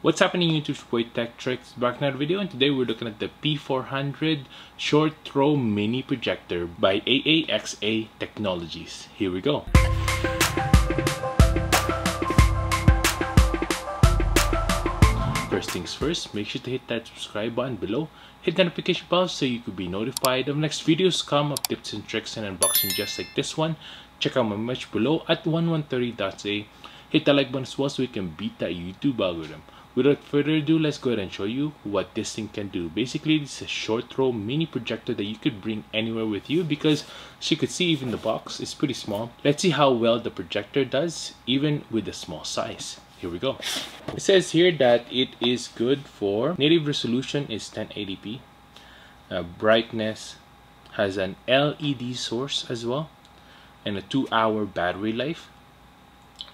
What's happening YouTube boy Tech Tricks back in another video and today we're looking at the P400 short throw mini projector by AAXA Technologies. Here we go. First things first, make sure to hit that subscribe button below, hit the notification bell so you could be notified of next videos come of tips and tricks and unboxing just like this one. Check out my merch below at 1130.ca. Hit the like button as well so we can beat that YouTube algorithm. Without further ado, let's go ahead and show you what this thing can do. Basically, it's a short throw mini projector that you could bring anywhere with you because as you could see even the box is pretty small. Let's see how well the projector does even with the small size. Here we go. It says here that it is good for native resolution is 1080p. Uh, brightness has an LED source as well and a 2 hour battery life.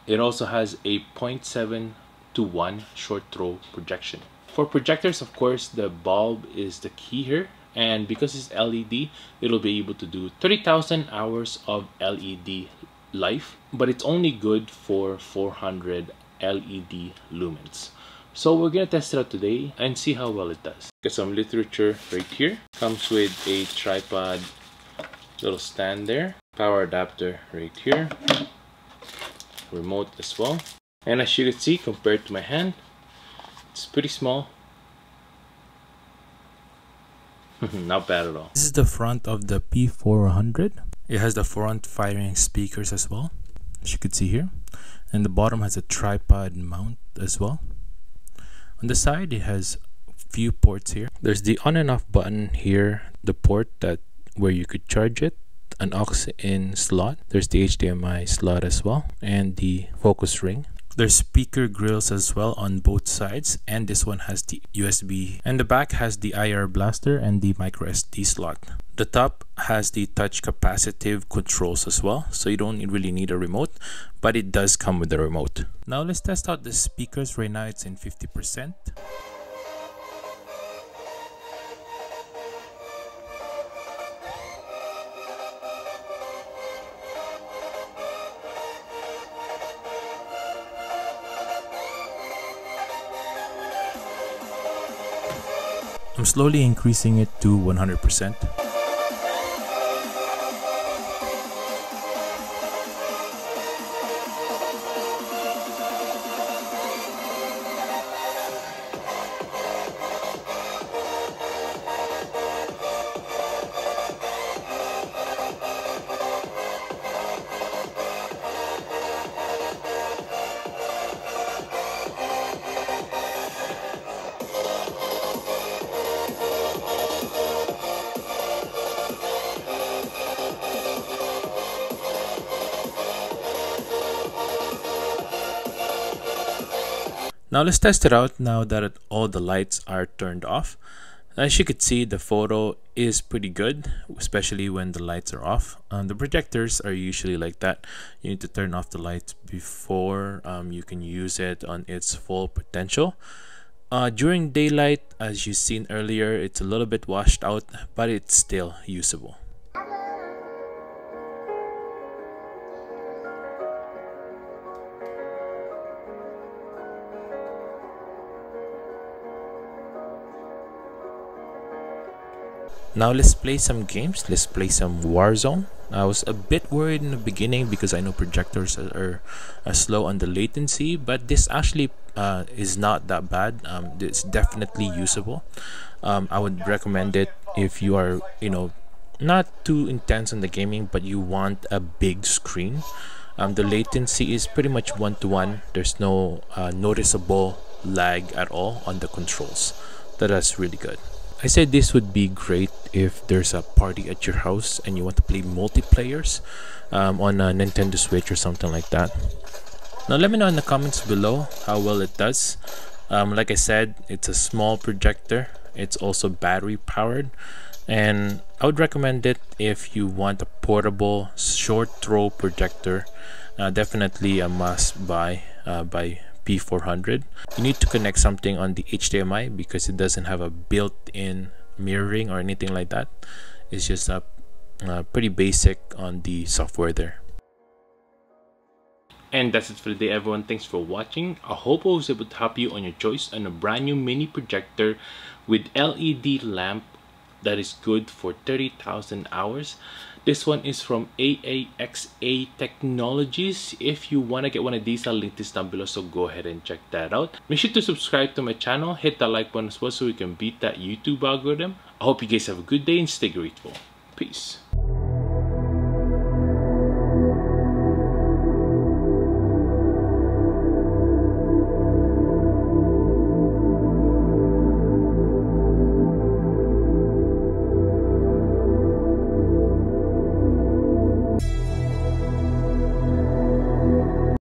It also has a 0.7 to 1 short throw projection. For projectors, of course, the bulb is the key here. And because it's LED, it'll be able to do 30,000 hours of LED life. But it's only good for 400 LED lumens. So we're gonna test it out today and see how well it does. Got some literature right here. Comes with a tripod little stand there. Power adapter right here. Remote as well. And as you can see, compared to my hand, it's pretty small. Not bad at all. This is the front of the P400. It has the front firing speakers as well, as you can see here. And the bottom has a tripod mount as well. On the side, it has few ports here. There's the on and off button here, the port that where you could charge it, an aux in slot. There's the HDMI slot as well, and the focus ring. There's speaker grills as well on both sides and this one has the USB and the back has the IR blaster and the micro SD slot. The top has the touch capacitive controls as well so you don't really need a remote but it does come with a remote. Now let's test out the speakers right now it's in 50%. I'm slowly increasing it to 100%. Now let's test it out now that all the lights are turned off. As you could see, the photo is pretty good, especially when the lights are off. Um, the projectors are usually like that. You need to turn off the lights before um, you can use it on its full potential. Uh, during daylight, as you've seen earlier, it's a little bit washed out, but it's still usable. Now let's play some games. Let's play some Warzone. I was a bit worried in the beginning because I know projectors are, are slow on the latency, but this actually uh, is not that bad. Um, it's definitely usable. Um, I would recommend it if you are, you know, not too intense on the gaming, but you want a big screen. Um, the latency is pretty much one to one. There's no uh, noticeable lag at all on the controls. That is really good. I said this would be great if there's a party at your house and you want to play multiplayers um, on a Nintendo Switch or something like that. Now let me know in the comments below how well it does. Um, like I said, it's a small projector. It's also battery powered and I would recommend it if you want a portable short throw projector. Uh, definitely a must buy uh, by P400. You need to connect something on the HDMI because it doesn't have a built-in mirroring or anything like that. It's just a uh, pretty basic on the software there. And that's it for the day everyone. Thanks for watching. I hope I was able to help you on your choice on a brand new mini projector with LED lamp that is good for 30,000 hours. This one is from AAXA Technologies. If you want to get one of these, I'll link this down below, so go ahead and check that out. Make sure to subscribe to my channel, hit that like button as well so we can beat that YouTube algorithm. I hope you guys have a good day and stay grateful. Peace.